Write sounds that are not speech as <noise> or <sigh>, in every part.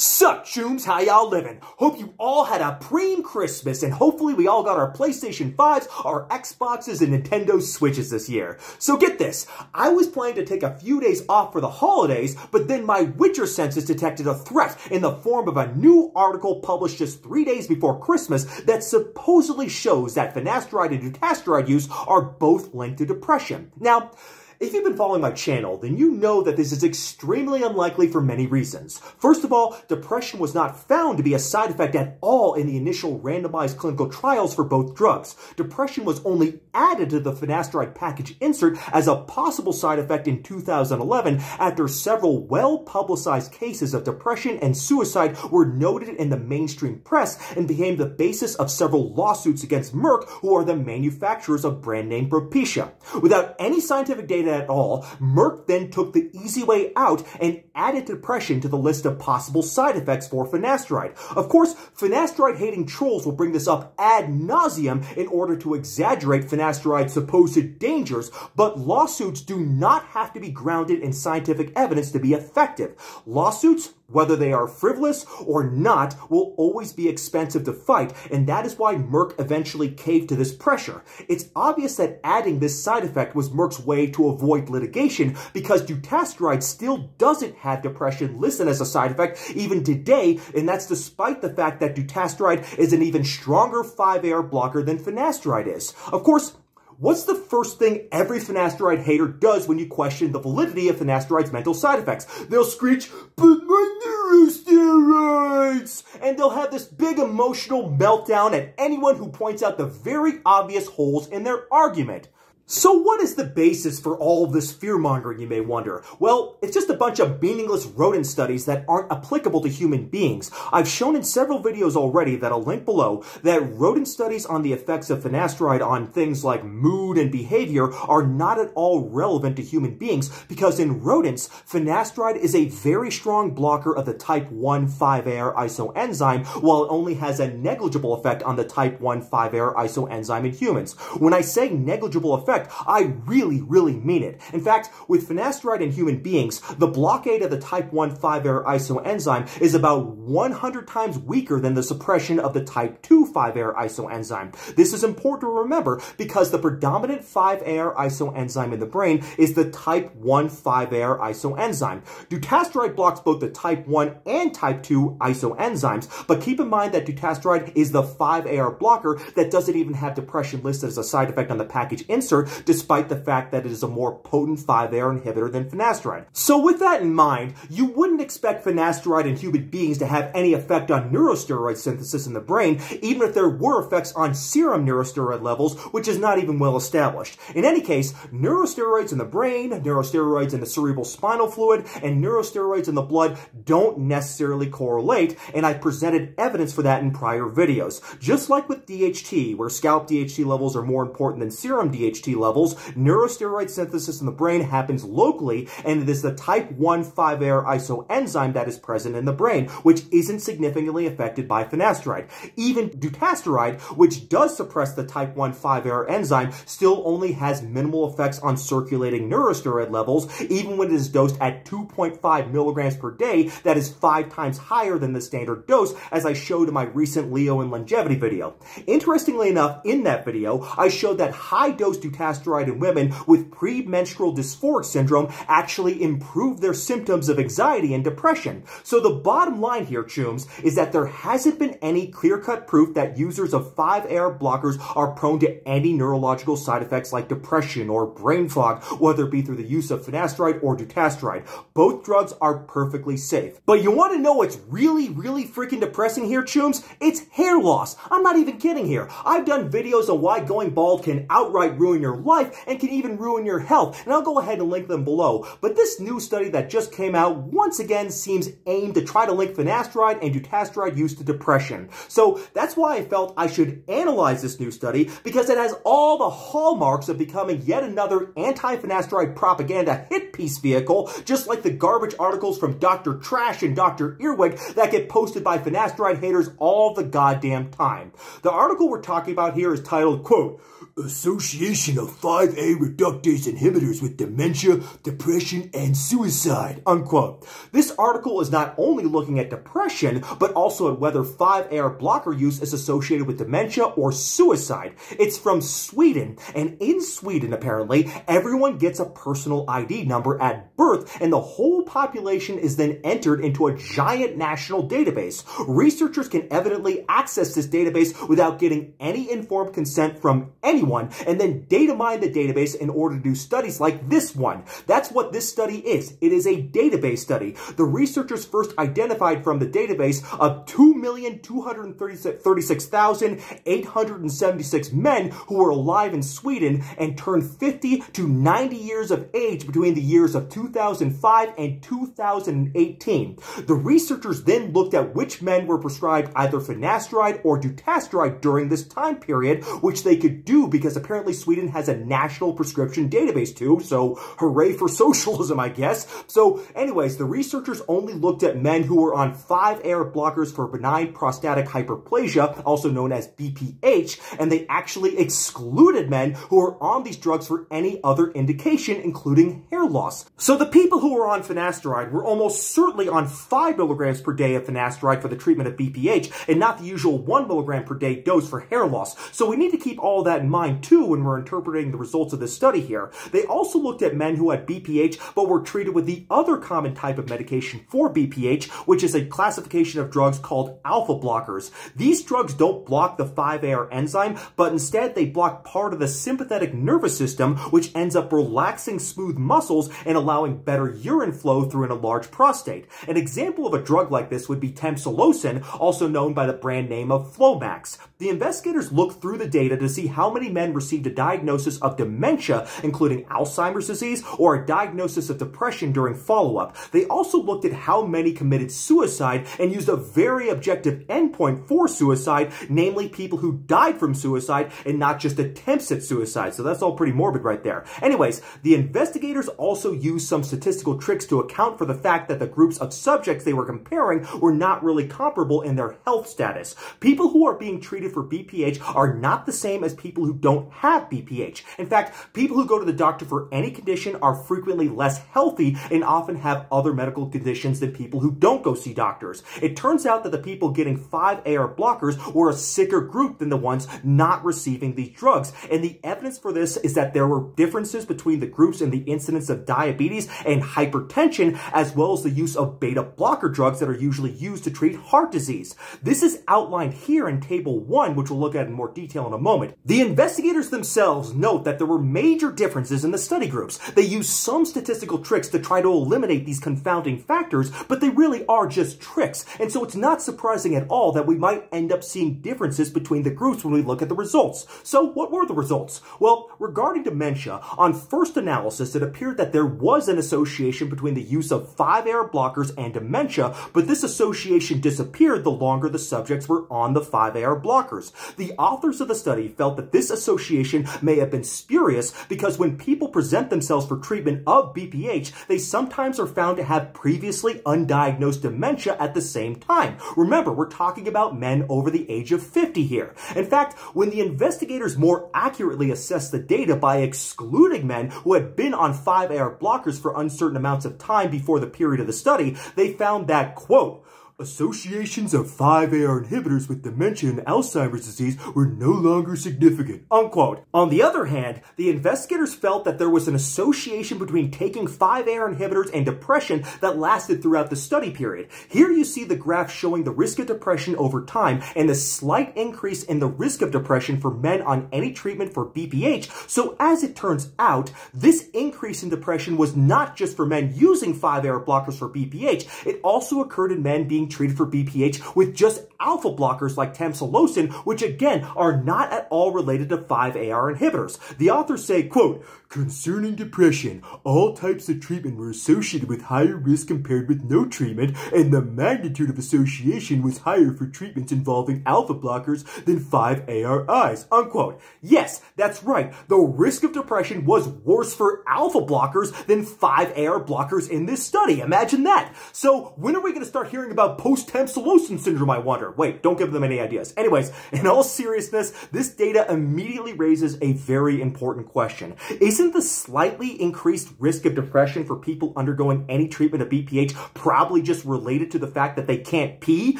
Sup, chooms, how y'all living? Hope you all had a preem Christmas and hopefully we all got our PlayStation 5s, our Xboxes, and Nintendo Switches this year. So get this, I was planning to take a few days off for the holidays, but then my Witcher senses detected a threat in the form of a new article published just three days before Christmas that supposedly shows that finasteride and dutasteride use are both linked to depression. Now, if you've been following my channel, then you know that this is extremely unlikely for many reasons. First of all, depression was not found to be a side effect at all in the initial randomized clinical trials for both drugs. Depression was only added to the finasteride package insert as a possible side effect in 2011 after several well-publicized cases of depression and suicide were noted in the mainstream press and became the basis of several lawsuits against Merck, who are the manufacturers of brand name Propecia. Without any scientific data at all, Merck then took the easy way out and added depression to the list of possible side effects for finasteride. Of course, finasteride-hating trolls will bring this up ad nauseum in order to exaggerate finasteride's supposed dangers, but lawsuits do not have to be grounded in scientific evidence to be effective. Lawsuits whether they are frivolous or not, will always be expensive to fight, and that is why Merck eventually caved to this pressure. It's obvious that adding this side effect was Merck's way to avoid litigation, because dutasteride still doesn't have depression listed as a side effect even today, and that's despite the fact that dutasteride is an even stronger 5-AR blocker than finasteride is. Of course, What's the first thing every finasteride hater does when you question the validity of finasteride's mental side effects? They'll screech, but my neurosteroids! And they'll have this big emotional meltdown at anyone who points out the very obvious holes in their argument. So what is the basis for all this fear-mongering, you may wonder? Well, it's just a bunch of meaningless rodent studies that aren't applicable to human beings. I've shown in several videos already that I'll link below that rodent studies on the effects of finasteride on things like mood and behavior are not at all relevant to human beings because in rodents, finasteride is a very strong blocker of the type 1 5-AR isoenzyme while it only has a negligible effect on the type 1 5-AR isoenzyme in humans. When I say negligible effect, I really, really mean it. In fact, with finasteride in human beings, the blockade of the type 1 5-AR isoenzyme is about 100 times weaker than the suppression of the type 2 5-AR isoenzyme. This is important to remember because the predominant 5-AR isoenzyme in the brain is the type 1 5-AR isoenzyme. Dutasteride blocks both the type 1 and type 2 isoenzymes, but keep in mind that dutasteride is the 5-AR blocker that doesn't even have depression listed as a side effect on the package insert, despite the fact that it is a more potent 5-AR inhibitor than finasteride. So with that in mind, you wouldn't expect finasteride in human beings to have any effect on neurosteroid synthesis in the brain, even if there were effects on serum neurosteroid levels, which is not even well established. In any case, neurosteroids in the brain, neurosteroids in the cerebral spinal fluid, and neurosteroids in the blood don't necessarily correlate, and I presented evidence for that in prior videos. Just like with DHT, where scalp DHT levels are more important than serum DHT levels, neurosteroid synthesis in the brain happens locally, and it is the type 1 5-AR isoenzyme that is present in the brain, which isn't significantly affected by finasteride. Even dutasteride, which does suppress the type 1 5-AR enzyme, still only has minimal effects on circulating neurosteroid levels, even when it is dosed at 2.5 milligrams per day, that is five times higher than the standard dose, as I showed in my recent Leo and longevity video. Interestingly enough, in that video, I showed that high-dose dutasteride dutasteride in women with premenstrual dysphoric syndrome actually improve their symptoms of anxiety and depression. So the bottom line here, chooms, is that there hasn't been any clear-cut proof that users of 5-AR blockers are prone to any neurological side effects like depression or brain fog, whether it be through the use of finasteride or dutasteride. Both drugs are perfectly safe. But you want to know what's really, really freaking depressing here, chooms? It's hair loss. I'm not even kidding here. I've done videos on why going bald can outright ruin your life and can even ruin your health. And I'll go ahead and link them below. But this new study that just came out once again seems aimed to try to link finasteride and dutasteride use to depression. So that's why I felt I should analyze this new study because it has all the hallmarks of becoming yet another anti-finasteride propaganda hit piece vehicle, just like the garbage articles from Dr. Trash and Dr. Earwig that get posted by finasteride haters all the goddamn time. The article we're talking about here is titled, quote, association of 5A reductase inhibitors with dementia, depression, and suicide, unquote. This article is not only looking at depression, but also at whether 5AR blocker use is associated with dementia or suicide. It's from Sweden, and in Sweden, apparently, everyone gets a personal ID number at birth, and the whole population is then entered into a giant national database. Researchers can evidently access this database without getting any informed consent from anyone one, and then data mine the database in order to do studies like this one. That's what this study is. It is a database study. The researchers first identified from the database of 2,236,876 men who were alive in Sweden and turned 50 to 90 years of age between the years of 2005 and 2018. The researchers then looked at which men were prescribed either finasteride or dutasteride during this time period, which they could do because apparently Sweden has a national prescription database too, so hooray for <laughs> socialism, I guess. So anyways, the researchers only looked at men who were on 5-AR blockers for benign prostatic hyperplasia, also known as BPH, and they actually excluded men who were on these drugs for any other indication, including hair loss. So the people who were on finasteride were almost certainly on 5 milligrams per day of finasteride for the treatment of BPH, and not the usual 1 milligram per day dose for hair loss. So we need to keep all that in mind mind too when we're interpreting the results of this study here. They also looked at men who had BPH but were treated with the other common type of medication for BPH, which is a classification of drugs called alpha blockers. These drugs don't block the 5-AR enzyme, but instead they block part of the sympathetic nervous system, which ends up relaxing smooth muscles and allowing better urine flow through an enlarged prostate. An example of a drug like this would be tamsulosin, also known by the brand name of Flomax. The investigators looked through the data to see how many men received a diagnosis of dementia, including Alzheimer's disease, or a diagnosis of depression during follow-up. They also looked at how many committed suicide and used a very objective endpoint for suicide, namely people who died from suicide and not just attempts at suicide. So that's all pretty morbid right there. Anyways, the investigators also used some statistical tricks to account for the fact that the groups of subjects they were comparing were not really comparable in their health status. People who are being treated for BPH are not the same as people who don't have BPH. In fact, people who go to the doctor for any condition are frequently less healthy and often have other medical conditions than people who don't go see doctors. It turns out that the people getting 5-AR blockers were a sicker group than the ones not receiving these drugs. And the evidence for this is that there were differences between the groups in the incidence of diabetes and hypertension, as well as the use of beta blocker drugs that are usually used to treat heart disease. This is outlined here in Table 1, which we'll look at in more detail in a moment. The invest investigators themselves note that there were major differences in the study groups. They used some statistical tricks to try to eliminate these confounding factors, but they really are just tricks. And so it's not surprising at all that we might end up seeing differences between the groups when we look at the results. So what were the results? Well, regarding dementia, on first analysis, it appeared that there was an association between the use of 5-AR blockers and dementia, but this association disappeared the longer the subjects were on the 5-AR blockers. The authors of the study felt that this association may have been spurious because when people present themselves for treatment of BPH, they sometimes are found to have previously undiagnosed dementia at the same time. Remember, we're talking about men over the age of 50 here. In fact, when the investigators more accurately assessed the data by excluding men who had been on 5-AR blockers for uncertain amounts of time before the period of the study, they found that, quote, Associations of 5-AR inhibitors with dementia and Alzheimer's disease were no longer significant, unquote. On the other hand, the investigators felt that there was an association between taking 5-AR inhibitors and depression that lasted throughout the study period. Here you see the graph showing the risk of depression over time and the slight increase in the risk of depression for men on any treatment for BPH. So as it turns out, this increase in depression was not just for men using 5-AR blockers for BPH, it also occurred in men being treated for BPH with just alpha blockers like tamsulosin, which again are not at all related to 5-AR inhibitors. The authors say, quote, Concerning depression, all types of treatment were associated with higher risk compared with no treatment, and the magnitude of association was higher for treatments involving alpha blockers than 5-ARIs, unquote. Yes, that's right. The risk of depression was worse for alpha blockers than 5-AR blockers in this study. Imagine that. So when are we going to start hearing about post-Tamsulosin syndrome, I wonder. Wait, don't give them any ideas. Anyways, in all seriousness, this data immediately raises a very important question. Isn't the slightly increased risk of depression for people undergoing any treatment of BPH probably just related to the fact that they can't pee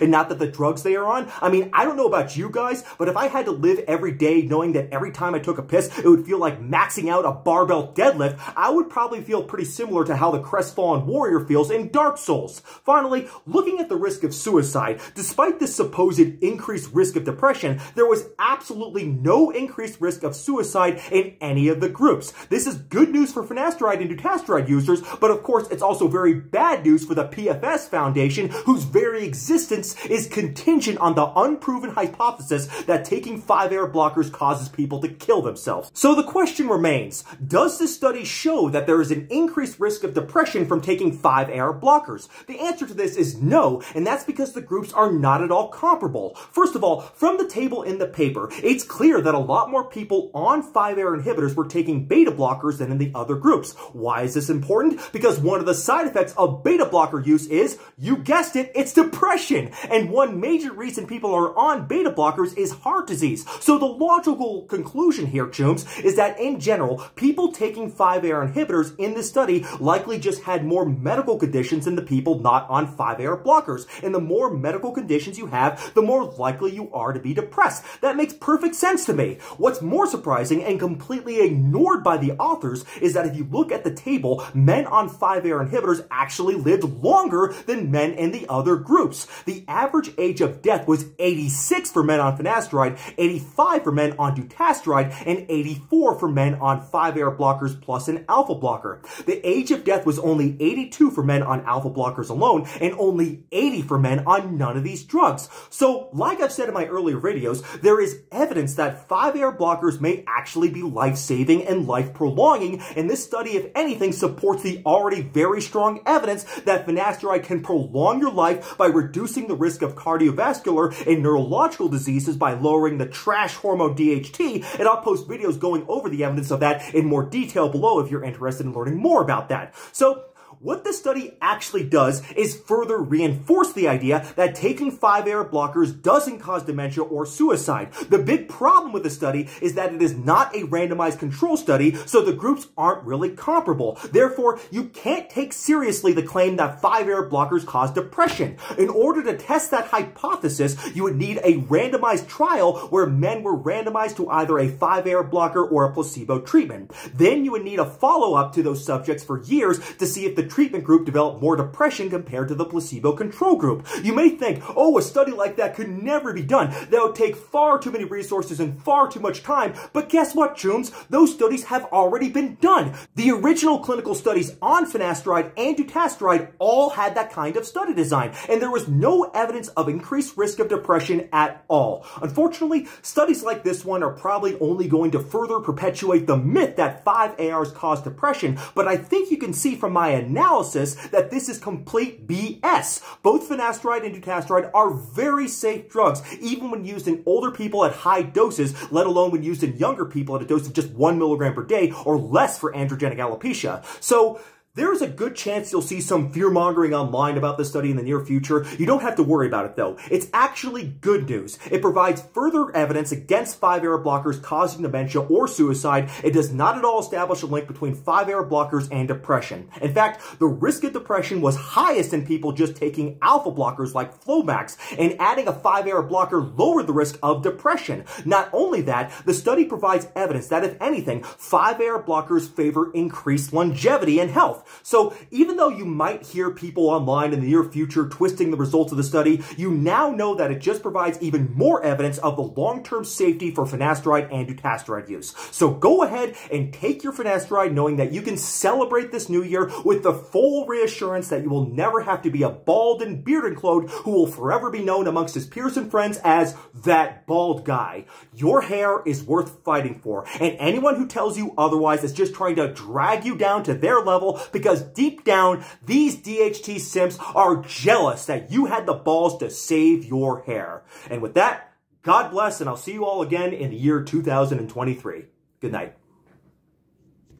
and not that the drugs they are on? I mean, I don't know about you guys, but if I had to live every day knowing that every time I took a piss, it would feel like maxing out a barbell deadlift, I would probably feel pretty similar to how the crestfallen warrior feels in Dark Souls. Finally, looking at the risk of suicide, despite this supposed increased risk of depression, there was absolutely no increased risk of suicide in any of the groups. This is good news for finasteride and dutasteride users, but of course it's also very bad news for the PFS Foundation, whose very existence is contingent on the unproven hypothesis that taking 5-AR blockers causes people to kill themselves. So the question remains, does this study show that there is an increased risk of depression from taking 5-AR blockers? The answer to this is no, and that's because the groups are not at all comparable. First of all, from the table in the paper, it's clear that a lot more people on 5-AR inhibitors were taking beta blockers than in the other groups. Why is this important? Because one of the side effects of beta blocker use is, you guessed it, it's depression. And one major reason people are on beta blockers is heart disease. So the logical conclusion here, Chooms, is that in general, people taking 5-AR inhibitors in this study likely just had more medical conditions than the people not on 5-AR blockers. And the more medical conditions you have, the more likely you are to be depressed. That makes perfect sense to me. What's more surprising and completely ignored by the authors is that if you look at the table, men on 5-AR inhibitors actually lived longer than men in the other groups. The average age of death was 86 for men on finasteride, 85 for men on dutasteride, and 84 for men on 5-AR blockers plus an alpha blocker. The age of death was only 82 for men on alpha blockers alone, and only 80 for men on none of these drugs. So, like I've said in my earlier videos, there is evidence that 5-AR blockers may actually be life-saving and life-prolonging, and this study, if anything, supports the already very strong evidence that finasteride can prolong your life by reducing the risk of cardiovascular and neurological diseases by lowering the trash hormone DHT, and I'll post videos going over the evidence of that in more detail below if you're interested in learning more about that. So, what the study actually does is further reinforce the idea that taking 5-AR blockers doesn't cause dementia or suicide. The big problem with the study is that it is not a randomized control study, so the groups aren't really comparable. Therefore, you can't take seriously the claim that 5-AR blockers cause depression. In order to test that hypothesis, you would need a randomized trial where men were randomized to either a 5-AR blocker or a placebo treatment. Then you would need a follow-up to those subjects for years to see if the treatment group developed more depression compared to the placebo control group. You may think, oh, a study like that could never be done. That would take far too many resources and far too much time. But guess what, Chooms? Those studies have already been done. The original clinical studies on finasteride and dutasteride all had that kind of study design, and there was no evidence of increased risk of depression at all. Unfortunately, studies like this one are probably only going to further perpetuate the myth that 5-ARs cause depression, but I think you can see from my analysis analysis that this is complete BS. Both finasteride and dutasteride are very safe drugs, even when used in older people at high doses, let alone when used in younger people at a dose of just one milligram per day or less for androgenic alopecia. So, there is a good chance you'll see some fear-mongering online about this study in the near future. You don't have to worry about it, though. It's actually good news. It provides further evidence against 5-AR blockers causing dementia or suicide. It does not at all establish a link between 5-AR blockers and depression. In fact, the risk of depression was highest in people just taking alpha blockers like Flomax, and adding a 5-AR blocker lowered the risk of depression. Not only that, the study provides evidence that, if anything, 5-AR blockers favor increased longevity and health. So even though you might hear people online in the near future twisting the results of the study, you now know that it just provides even more evidence of the long-term safety for finasteride and dutasteride use. So go ahead and take your finasteride knowing that you can celebrate this new year with the full reassurance that you will never have to be a bald and bearded Claude who will forever be known amongst his peers and friends as that bald guy. Your hair is worth fighting for, and anyone who tells you otherwise is just trying to drag you down to their level because deep down, these DHT simps are jealous that you had the balls to save your hair. And with that, God bless, and I'll see you all again in the year 2023. Good night.